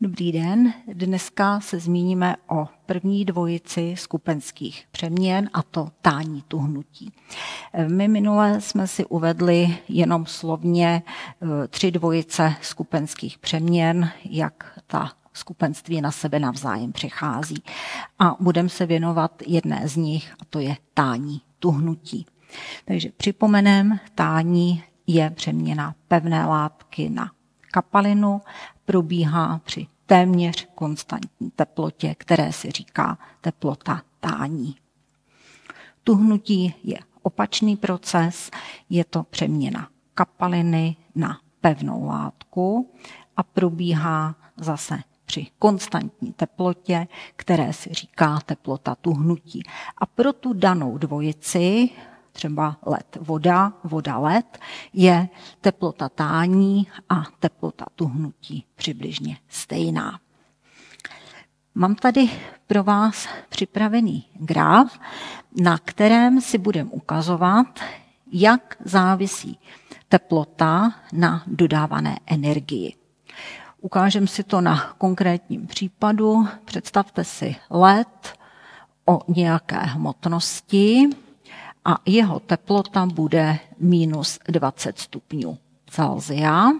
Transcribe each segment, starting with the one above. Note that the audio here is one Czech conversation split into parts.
Dobrý den, dneska se zmíníme o první dvojici skupenských přeměn a to tání tuhnutí. My minule jsme si uvedli jenom slovně eh, tři dvojice skupenských přeměn, jak ta skupenství na sebe navzájem přechází. A budeme se věnovat jedné z nich, a to je tání tuhnutí. Takže připomenem, tání je přeměna pevné látky na kapalinu, probíhá při téměř konstantní teplotě, které se říká teplota tání. Tuhnutí je opačný proces, je to přeměna kapaliny na pevnou látku a probíhá zase při konstantní teplotě, které se říká teplota tuhnutí. A pro tu danou dvojici třeba led voda, voda led, je teplota tání a teplota tuhnutí přibližně stejná. Mám tady pro vás připravený graf, na kterém si budeme ukazovat, jak závisí teplota na dodávané energii. Ukážem si to na konkrétním případu. Představte si led o nějaké hmotnosti, a jeho teplota bude minus 20 stupňů Celsia.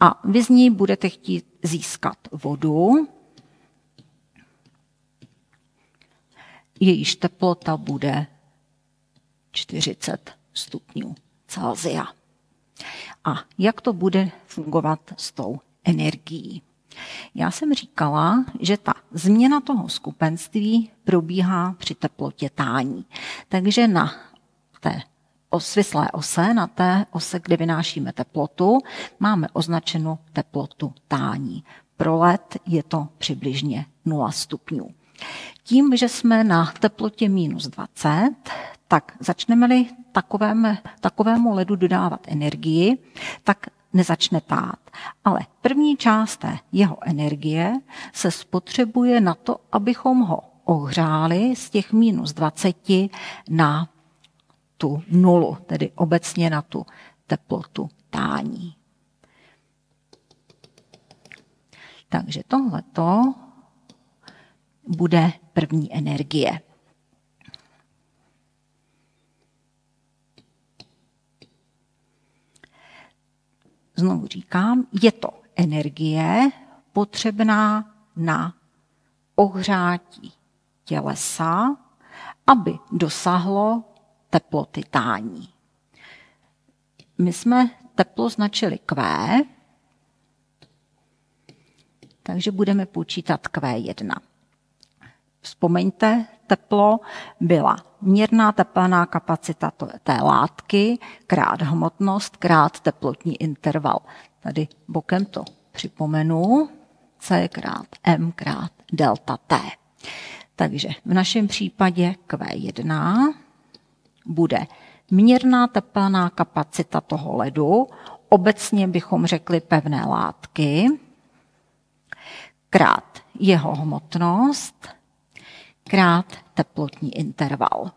A vy z ní budete chtít získat vodu, jejíž teplota bude 40 stupňů Celsia. A jak to bude fungovat s tou energií? Já jsem říkala, že ta změna toho skupenství probíhá při teplotě tání. Takže na té svislé ose, na té ose, kde vynášíme teplotu, máme označenou teplotu tání. Pro led je to přibližně 0 stupňů. Tím, že jsme na teplotě minus 20, tak začneme-li takovému ledu dodávat energii, tak nezačne tát. Ale první část té jeho energie se spotřebuje na to, abychom ho ohřáli z těch minus 20 na tu nulu, tedy obecně na tu teplotu tání. Takže tohleto bude první energie. Znovu říkám, je to energie potřebná na ohřátí tělesa, aby dosáhlo teploty tání. My jsme teplo značili Q, takže budeme počítat Q1. Vzpomeňte, teplo byla měrná teplná kapacita té látky krát hmotnost krát teplotní interval. Tady bokem to připomenu. C krát M krát delta T. Takže v našem případě Q1 bude měrná teplná kapacita toho ledu, obecně bychom řekli pevné látky, krát jeho hmotnost krát teplotní interval.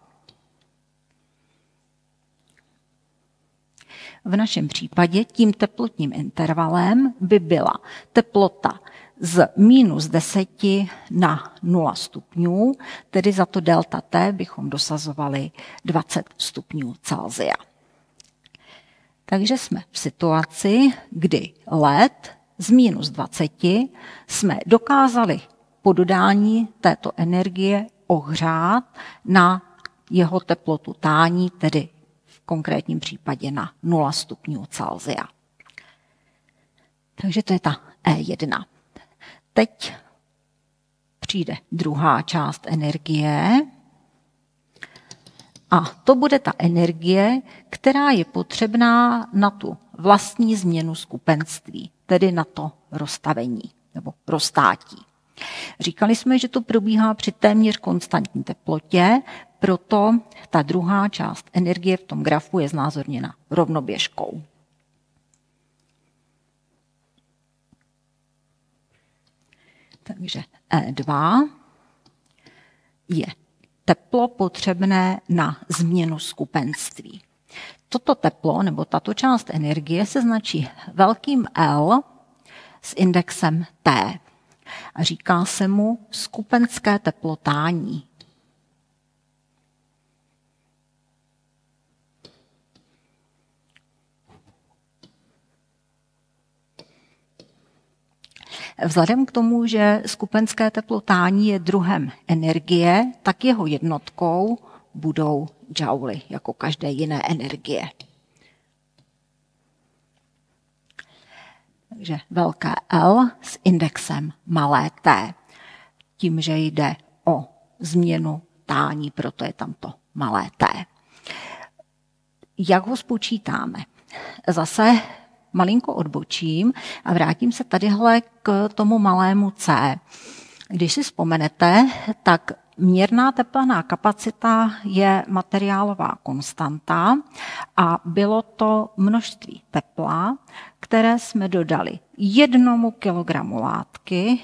V našem případě tím teplotním intervalem by byla teplota z minus 10 na 0 stupňů, tedy za to delta T bychom dosazovali 20 stupňů Celsia. Takže jsme v situaci, kdy led z minus 20 jsme dokázali po dodání této energie ohřát na jeho teplotu tání, tedy v konkrétním případě na 0 stupňů Celsia. Takže to je ta E1. Teď přijde druhá část energie, a to bude ta energie, která je potřebná na tu vlastní změnu skupenství, tedy na to rozstavení nebo roztátí. Říkali jsme, že to probíhá při téměř konstantní teplotě, proto ta druhá část energie v tom grafu je znázorněna rovnoběžkou. Takže E2 je teplo potřebné na změnu skupenství. Toto teplo nebo tato část energie se značí velkým L s indexem T. A říká se mu skupenské teplotání. Vzhledem k tomu, že skupenské teplotání je druhem energie, tak jeho jednotkou budou jouly, jako každé jiné energie. Takže velké L s indexem malé t. Tím, že jde o změnu tání, proto je tam to malé t. Jak ho spočítáme? Zase malinko odbočím a vrátím se tadyhle k tomu malému c. Když si vzpomenete, tak Měrná tepelná kapacita je materiálová konstanta a bylo to množství tepla, které jsme dodali jednomu kilogramu látky,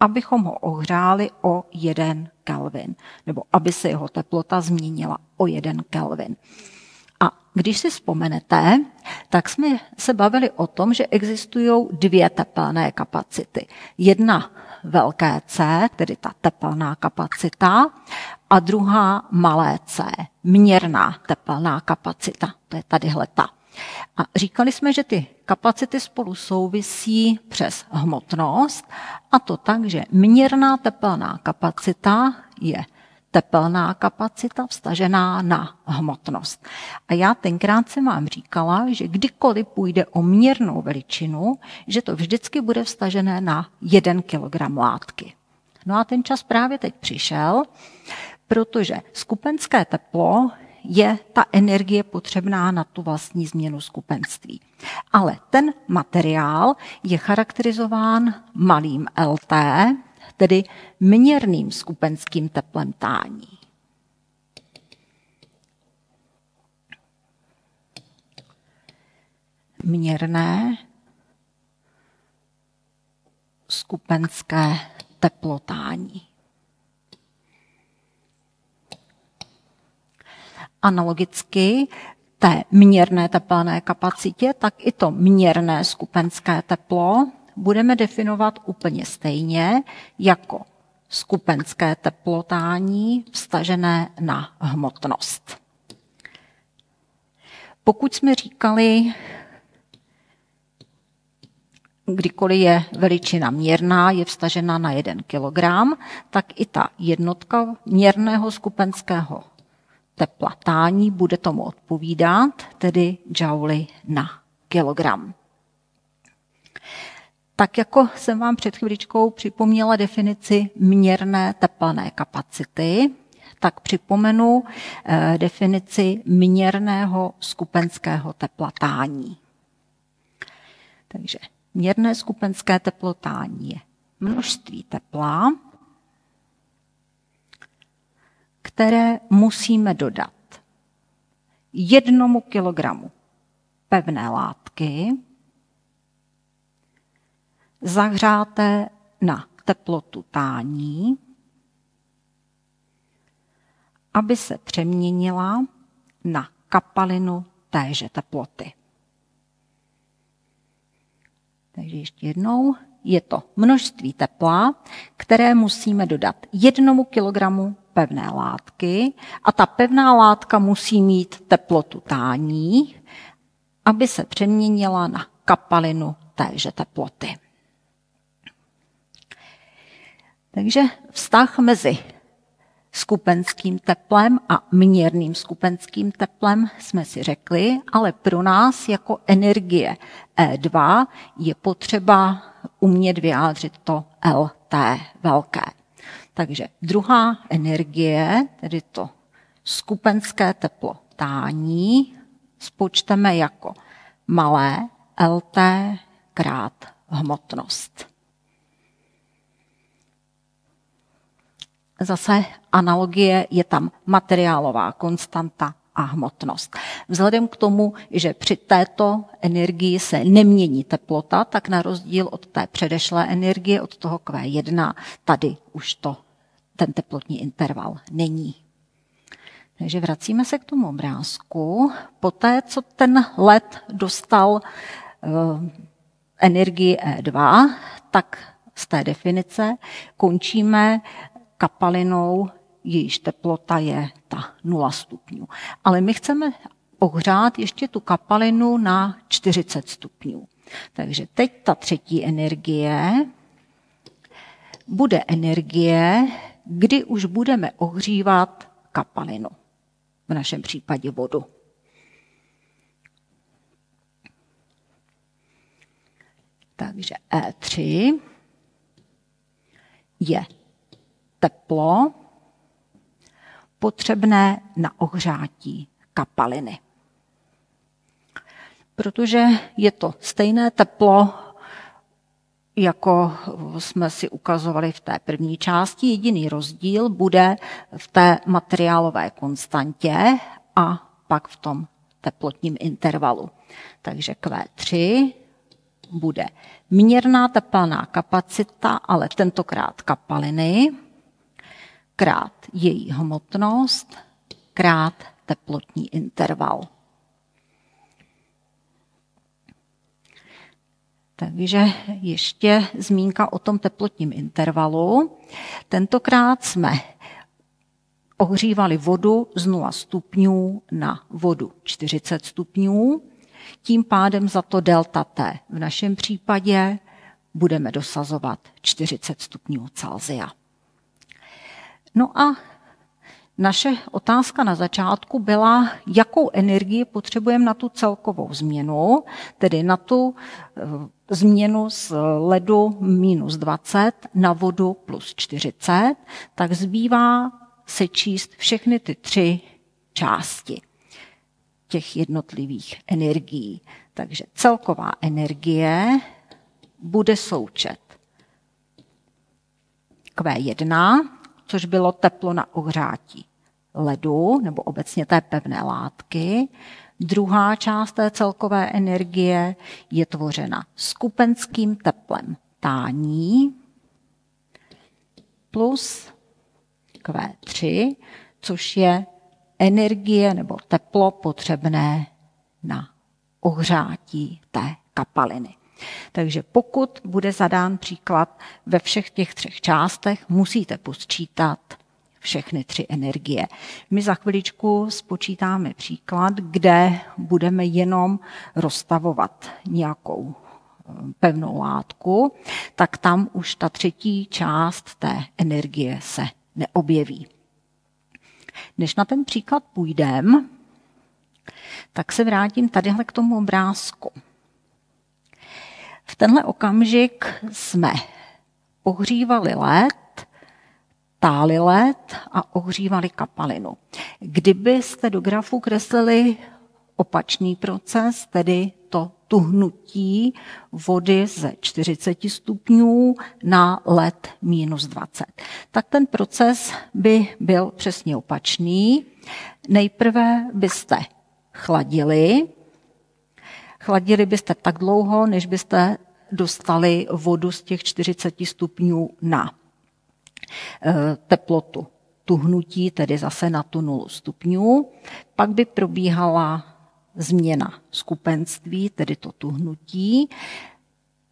abychom ho ohřáli o jeden Kelvin, nebo aby se jeho teplota změnila o jeden Kelvin. A když si vzpomenete, tak jsme se bavili o tom, že existují dvě tepelné kapacity. Jedna velké C, tedy ta tepelná kapacita, a druhá malé C, měrná tepelná kapacita. To je tadyhle ta. A říkali jsme, že ty kapacity spolu souvisí přes hmotnost a to tak, že měrná tepelná kapacita je tepelná kapacita vstažená na hmotnost. A já tenkrát jsem vám říkala, že kdykoliv půjde o měrnou veličinu, že to vždycky bude vstažené na 1 kg látky. No a ten čas právě teď přišel, protože skupenské teplo je ta energie potřebná na tu vlastní změnu skupenství. Ale ten materiál je charakterizován malým LT, tedy měrným skupenským teplem tání. Měrné skupenské teplotání. Analogicky té měrné tepelné kapacitě, tak i to měrné skupenské teplo budeme definovat úplně stejně jako skupenské teplotání vstažené na hmotnost. Pokud jsme říkali, kdykoliv je veličina měrná, je vstažena na 1 kg, tak i ta jednotka měrného skupenského teplatání bude tomu odpovídat, tedy jouly na kilogram. Tak jako jsem vám před chviličkou připomněla definici měrné tepelné kapacity, tak připomenu eh, definici měrného skupenského teplatání. Takže měrné skupenské teplotání je množství tepla, které musíme dodat jednomu kilogramu pevné látky, zahřáté na teplotu tání, aby se přeměnila na kapalinu téže teploty. Takže ještě jednou, je to množství tepla, které musíme dodat jednomu kilogramu pevné látky a ta pevná látka musí mít teplotu tání, aby se přeměnila na kapalinu téže teploty. Takže vztah mezi skupenským teplem a měrným skupenským teplem jsme si řekli, ale pro nás jako energie E2 je potřeba umět vyjádřit to LT velké. Takže druhá energie, tedy to skupenské teplo tání, spočteme jako malé LT krát hmotnost. Zase analogie je tam materiálová konstanta a hmotnost. Vzhledem k tomu, že při této energii se nemění teplota, tak na rozdíl od té předešlé energie, od toho Q1, tady už to, ten teplotní interval není. Takže vracíme se k tomu obrázku. Poté, co ten led dostal eh, energii E2, tak z té definice končíme kapalinou, jejíž teplota je ta 0 stupňů. Ale my chceme ohřát ještě tu kapalinu na 40 stupňů. Takže teď ta třetí energie bude energie, kdy už budeme ohřívat kapalinu. V našem případě vodu. Takže E3 je teplo potřebné na ohřátí kapaliny. Protože je to stejné teplo, jako jsme si ukazovali v té první části. Jediný rozdíl bude v té materiálové konstantě a pak v tom teplotním intervalu. Takže Q3 bude měrná tepelná kapacita, ale tentokrát kapaliny, krát její hmotnost, krát teplotní interval. Takže ještě zmínka o tom teplotním intervalu. Tentokrát jsme ohřívali vodu z 0 stupňů na vodu 40 stupňů. Tím pádem za to delta T v našem případě budeme dosazovat 40 stupňů Celsia. No a naše otázka na začátku byla, jakou energii potřebujeme na tu celkovou změnu, tedy na tu eh, změnu z ledu minus 20 na vodu plus 40, tak zbývá sečíst všechny ty tři části těch jednotlivých energií. Takže celková energie bude součet Q1, což bylo teplo na ohřátí ledu, nebo obecně té pevné látky. Druhá část té celkové energie je tvořena skupenským teplem tání plus Q3, což je energie nebo teplo potřebné na ohřátí té kapaliny. Takže pokud bude zadán příklad ve všech těch třech částech, musíte posčítat všechny tři energie. My za chviličku spočítáme příklad, kde budeme jenom rozstavovat nějakou eh, pevnou látku, tak tam už ta třetí část té energie se neobjeví. Než na ten příklad půjdem, tak se vrátím tadyhle k tomu obrázku. V tenhle okamžik jsme ohřívali led, táli led a ohřívali kapalinu. Kdybyste do grafu kreslili opačný proces, tedy to tuhnutí vody ze 40 stupňů na led minus 20. Tak ten proces by byl přesně opačný. Nejprve byste chladili, chladili byste tak dlouho, než byste dostali vodu z těch 40 stupňů na eh, teplotu tuhnutí, tedy zase na tu nulu stupňů. Pak by probíhala změna skupenství, tedy to tuhnutí.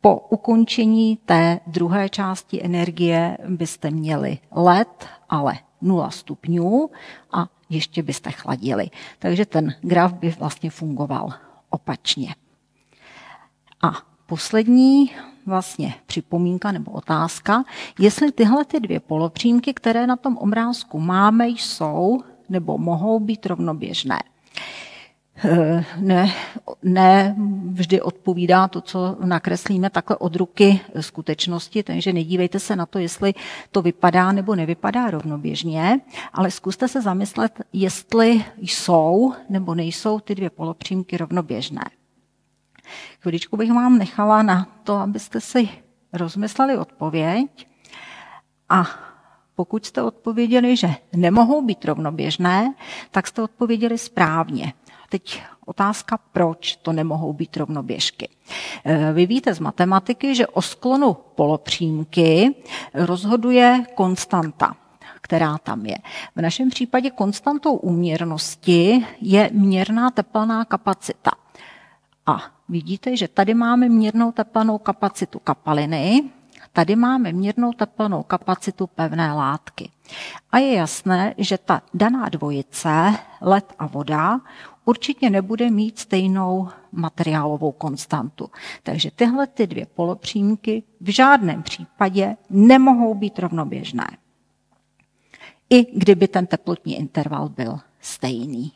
Po ukončení té druhé části energie byste měli led, ale 0 stupňů a ještě byste chladili. Takže ten graf by vlastně fungoval opačně. A poslední vlastně připomínka nebo otázka, jestli tyhle ty dvě polopřímky, které na tom obrázku máme, jsou nebo mohou být rovnoběžné. Eh, ne, ne vždy odpovídá to, co nakreslíme takhle od ruky skutečnosti, takže nedívejte se na to, jestli to vypadá nebo nevypadá rovnoběžně, ale zkuste se zamyslet, jestli jsou nebo nejsou ty dvě polopřímky rovnoběžné. Chviličku bych vám nechala na to, abyste si rozmysleli odpověď a pokud jste odpověděli, že nemohou být rovnoběžné, tak jste odpověděli správně. Teď otázka, proč to nemohou být rovnoběžky. Eh, vy víte z matematiky, že o sklonu polopřímky rozhoduje konstanta která tam je. V našem případě konstantou úměrnosti je měrná teplná kapacita. A vidíte, že tady máme mírnou tepelnou kapacitu kapaliny, tady máme mírnou tepelnou kapacitu pevné látky. A je jasné, že ta daná dvojice, led a voda, určitě nebude mít stejnou materiálovou konstantu. Takže tyhle ty dvě polopřímky v žádném případě nemohou být rovnoběžné. I kdyby ten teplotní interval byl stejný.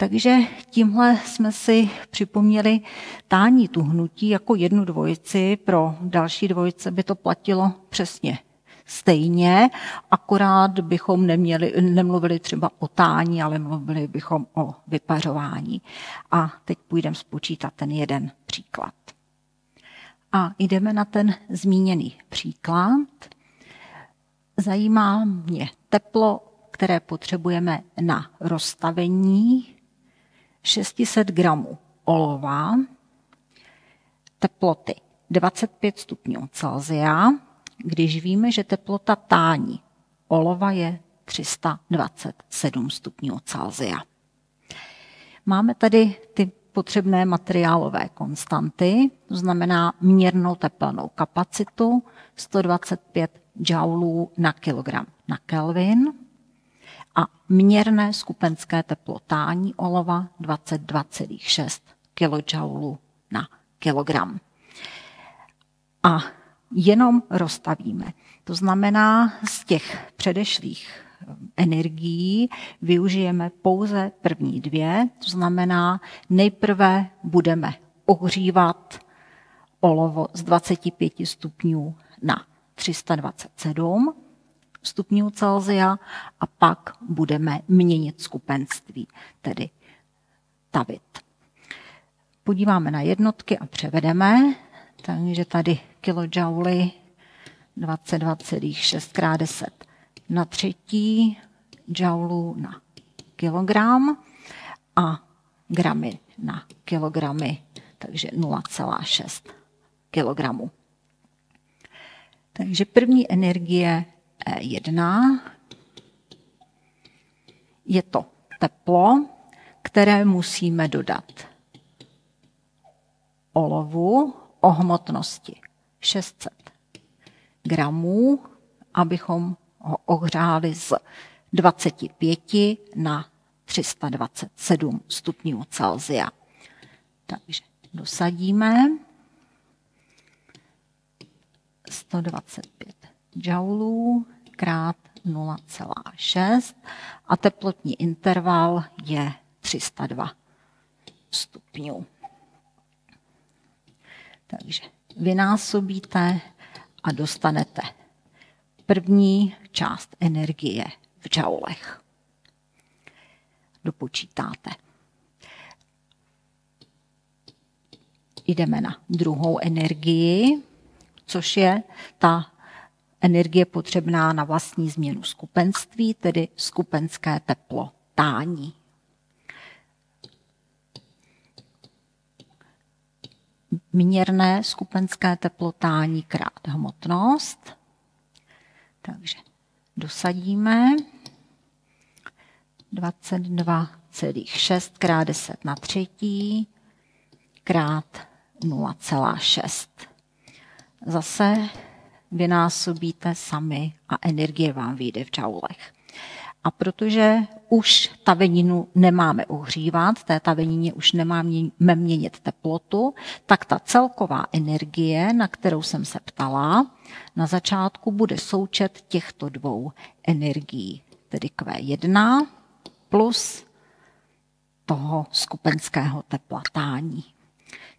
Takže tímhle jsme si připomněli tání tuhnutí jako jednu dvojici. Pro další dvojice by to platilo přesně stejně, akorát bychom neměli, nemluvili třeba o tání, ale mluvili bychom o vypařování. A teď půjdeme spočítat ten jeden příklad. A jdeme na ten zmíněný příklad. Zajímá mě teplo, které potřebujeme na rozstavení 600 gramů olova, teploty 25 stupňů Celsia, když víme, že teplota tání olova je 327 stupňů Celsia. Máme tady ty potřebné materiálové konstanty, to znamená měrnou tepelnou kapacitu 125 joulů na kilogram na Kelvin, a měrné skupenské teplotání olova 22,6 kJ na kilogram. A jenom rozstavíme. To znamená, z těch předešlých energií využijeme pouze první dvě, to znamená, nejprve budeme ohřívat olovo z 25 stupňů na 327 stupňů Celzia a pak budeme měnit skupenství, tedy tavit. Podíváme na jednotky a převedeme. Takže tady kilojouly 22,6 krát 10 na třetí joulů na kilogram a gramy na kilogramy, takže 0,6 kilogramů. Takže první energie E1 je to teplo, které musíme dodat. Olovu o hmotnosti 600 gramů, abychom ho ohřáli z 25 na 327 stupňů Celsia. Takže dosadíme. 125 joulů krát 0,6 a teplotní interval je 302 stupňů. Takže vynásobíte a dostanete první část energie v džaulech. Dopočítáte. Jdeme na druhou energii, což je ta energie potřebná na vlastní změnu skupenství, tedy skupenské teplo tání. Měrné skupenské teplotání krát hmotnost. Takže dosadíme 22,6 krát 10 na třetí krát 0,6. Zase vynásobíte sami a energie vám vyjde v džaulech. A protože už taveninu nemáme uhřívat, té tavenině už nemáme měnit teplotu, tak ta celková energie, na kterou jsem se ptala, na začátku bude součet těchto dvou energií, tedy Q1 plus toho skupenského teplatání.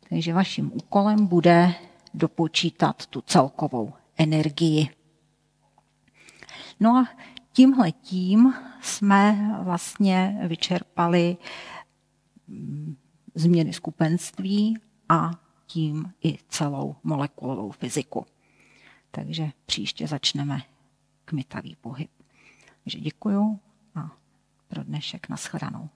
Takže vaším úkolem bude dopočítat tu celkovou energii. No a tímhle tím jsme vlastně vyčerpali mm, změny skupenství a tím i celou molekulovou fyziku. Takže příště začneme kmitavý pohyb. Takže děkuju a pro dnešek nashledanou.